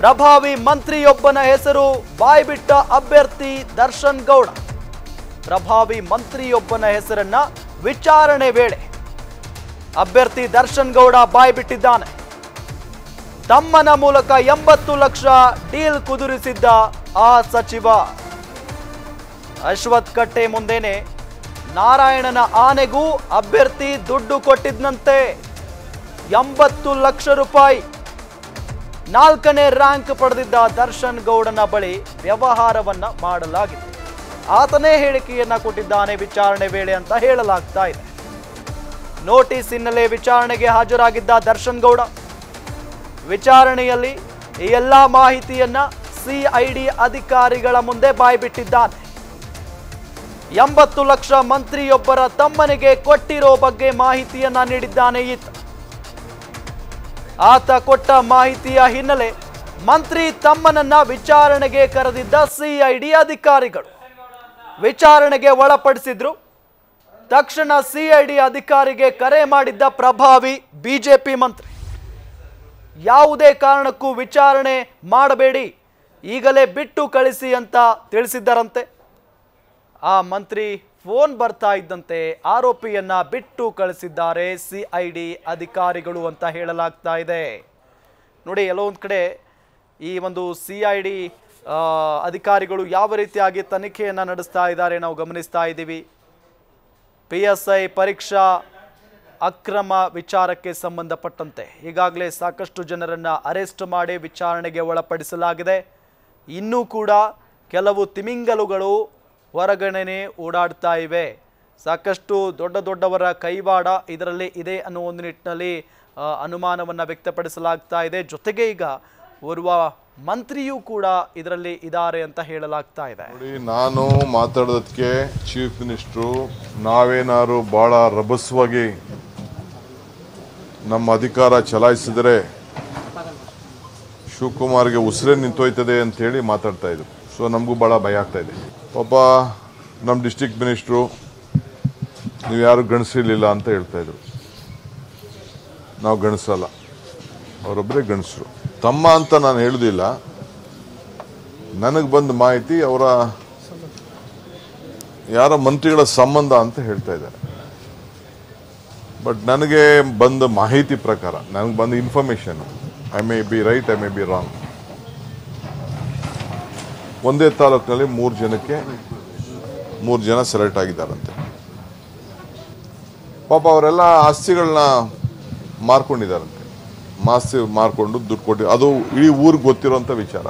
ಪ್ರಭಾವಿ ಮಂತ್ರಿಯೊಬ್ಬನ ಹೆಸರು ಬಾಯ್ಬಿಟ್ಟ ಅಭ್ಯರ್ಥಿ ದರ್ಶನ್ ಗೌಡ. ಪ್ರಭಾವಿ ಮಂತ್ರಿಯೊಬ್ಬನ ಹೆಸರನ್ನ ವಿಚಾರಣೆ ವೇಳೆ ಅಭ್ಯರ್ಥಿ ದರ್ಶನ್ ಗೌಡ ಬಾಯ್ಬಿಟ್ಟಿದ್ದಾನೆ. ತಮ್ಮನ ಮೂಲಕ ಎಂಬತ್ತು ಲಕ್ಷ ಡೀಲ್ ಕುದುರಿಸಿದ್ದ ಆ ಸಚಿವ. ಅಶ್ವಥ್ ಕಟ್ಟೆ ಮುಂದೆನೆ ನಾರಾಯಣನ ಆನೆಗೂ ಅಭ್ಯರ್ಥಿ ದುಡ್ಡು ಕೊಟ್ಟಿದ್ನಂತೆ. ಎಂಬತ್ತು ಲಕ್ಷ ರೂಪಾಯಿ ನಾಲ್ಕನೇ ರ್ಯಾಂಕ್ ಪಡೆದಿದ್ದ ದರ್ಶನ್ ಗೌಡನ ಬಳಿ ವ್ಯವಹಾರವನ್ನ ಮಾಡಲಾಗಿದೆ. ಆತನೇ ಹೇಳಿಕೆಯನ್ನ ಕೊಟ್ಟಿದ್ದಾನೆ ವಿಚಾರಣೆ ವೇಳೆ ಅಂತ ಹೇಳಲಾಗ್ತಾ ಇದೆ. ನೋಟಿಸ್ ಹಿನ್ನೆಲೆ ವಿಚಾರಣೆಗೆ ಹಾಜರಾಗಿದ್ದ ದರ್ಶನ್ ಗೌಡ, ವಿಚಾರಣೆಯಲ್ಲಿ ಈ ಎಲ್ಲ ಮಾಹಿತಿಯನ್ನ ಸಿಐಡಿ ಅಧಿಕಾರಿಗಳ ಮುಂದೆ ಬಾಯ್ಬಿಟ್ಟಿದ್ದಾನೆ. ಎಂಬತ್ತು ಲಕ್ಷ ಮಂತ್ರಿಯೊಬ್ಬರ ತಮ್ಮನಿಗೆ ಕೊಟ್ಟಿರೋ ಬಗ್ಗೆ ಮಾಹಿತಿಯನ್ನ ನೀಡಿದ್ದಾನೆ ಈತ. ಆತ ಕೊಟ್ಟ ಮಾಹಿತಿಯ ಹಿನ್ನೆಲೆ ಮಂತ್ರಿ ತಮ್ಮನನ್ನ ವಿಚಾರಣೆಗೆ ಕರೆದಿದ್ದ ಸಿಐಡಿ ಅಧಿಕಾರಿಗಳು. ವಿಚಾರಣೆಗೆ ಒಳಪಡಿಸಿದ್ರು. ತಕ್ಷಣ ಸಿಐಡಿ ಅಧಿಕಾರಿಗೆ ಕರೆ ಮಾಡಿದ್ದ ಪ್ರಭಾವಿ ಬಿಜೆಪಿ ಮಂತ್ರಿ. ಯಾವುದೇ ಕಾರಣಕ್ಕೂ ವಿಚಾರಣೆ ಮಾಡಬೇಡಿ, ಈಗಲೇ ಬಿಟ್ಟು ಕಳಿಸಿ ಅಂತ ತಿಳಿಸಿದ್ದರಂತೆ. ಆ ಮಂತ್ರಿ ಫೋನ್ ಬರ್ತಾ ಇದ್ದಂತೆ ಆರೋಪಿಯನ್ನ ಬಿಟ್ಟು ಕಳಿಸಿದ್ದಾರೆ ಸಿಐಡಿ ಅಧಿಕಾರಿಗಳು ಅಂತ ಹೇಳಲಾಗ್ತಾ ಇದೆ. ನೋಡಿ ಎಲ್ಲೋ ಒಂದು ಕಡೆ ಈ ಒಂದು ಸಿಐಡಿ ಅಧಿಕಾರಿಗಳು ಯಾವ ರೀತಿಯಾಗಿ ತನಿಖೆಯನ್ನು ನಡೆಸ್ತಾ ಇದ್ದಾರೆ ನಾವು ಗಮನಿಸ್ತಾ ಇದ್ದೀವಿ. ಪಿ ಎಸ್ ಐ ಪರೀಕ್ಷಾ ಅಕ್ರಮ ವಿಚಾರಕ್ಕೆ ಸಂಬಂಧಪಟ್ಟಂತೆ ಈಗಾಗಲೇ ಸಾಕಷ್ಟು ಜನರನ್ನು ಅರೆಸ್ಟ್ ಮಾಡಿ ವಿಚಾರಣೆಗೆ ಒಳಪಡಿಸಲಾಗಿದೆ. ಇನ್ನೂ ಕೂಡ ಕೆಲವು ತಿಮಿಂಗಲುಗಳು ಹೊರಗಡೆನೆ ಓಡಾಡ್ತಾ ಇವೆ. ಸಾಕಷ್ಟು ದೊಡ್ಡ ದೊಡ್ಡವರ ಕೈವಾಡ ಇದರಲ್ಲಿ ಇದೆ ಅನ್ನೋ ಒಂದು ನಿಟ್ಟಿನಲ್ಲಿ ಅನುಮಾನವನ್ನು ವ್ಯಕ್ತಪಡಿಸಲಾಗ್ತಾ ಇದೆ. ಜೊತೆಗೆ ಈಗ ಓರ್ವ ಮಂತ್ರಿಯೂ ಕೂಡ ಇದರಲ್ಲಿ ಇದ್ದಾರೆ ಅಂತ ಹೇಳಲಾಗ್ತಾ ಇದೆ. ನಾನು ಮಾತಾಡೋದಕ್ಕೆ ಚೀಫ್ ಮಿನಿಸ್ಟ್ರು, ನಾವೇನಾದ್ರು ಭಾಳ ರಭಸವಾಗಿ ನಮ್ಮ ಅಧಿಕಾರ ಚಲಾಯಿಸಿದರೆ ಶಿವಕುಮಾರ್ಗೆ ಉಸಿರೇ ನಿಂತೋಯ್ತದೆ ಅಂತ ಹೇಳಿ ಮಾತಾಡ್ತಾ ಇದ್ರು. ಸೊ ನಮಗೂ ಭಾಳ ಭಯ ಆಗ್ತಾ ಇದೆ. ಪಾಪ ನಮ್ಮ ಡಿಸ್ಟಿಕ್ ಮಿನಿಸ್ಟ್ರು ನೀವು ಯಾರು ಗಣಿಸಿರಲಿಲ್ಲ ಅಂತ ಹೇಳ್ತಾ ಇದ್ರು. ನಾವು ಗಣಿಸಲ್ಲ. ಅವರೊಬ್ಬರೇ ಗಣಿಸ್ರು. ತಮ್ಮ ಅಂತ ನಾನು ಹೇಳೋದಿಲ್ಲ. ನನಗೆ ಬಂದ ಮಾಹಿತಿ ಅವರ ಯಾರ ಮಂತ್ರಿಗಳ ಸಂಬಂಧ ಅಂತ ಹೇಳ್ತಾ ಇದ್ದಾರೆ. ಬಟ್ ನನಗೆ ಬಂದ ಮಾಹಿತಿ ಪ್ರಕಾರ, ನನಗೆ ಬಂದ information I may be right I may be wrong ಒಂದೇ ತಾಲೂಕಿನಲ್ಲಿ ಮೂರು ಜನಕ್ಕೆ ಮೂರು ಜನ ಸೆಲೆಕ್ಟ್ ಆಗಿದ್ದಾರಂತೆ ಪಾಪ ಅವರೆಲ್ಲ ಆಸ್ತಿಗಳನ್ನ ಮಾರ್ಕೊಂಡಿದ್ದಾರಂತೆ. ಮಾಸ್ತಿ ಮಾರ್ಕೊಂಡು ದುಡ್ಡು ಕೊಟ್ಟು, ಅದು ಇಡೀ ಊರಿಗೆ ಗೊತ್ತಿರೋಂಥ ವಿಚಾರ.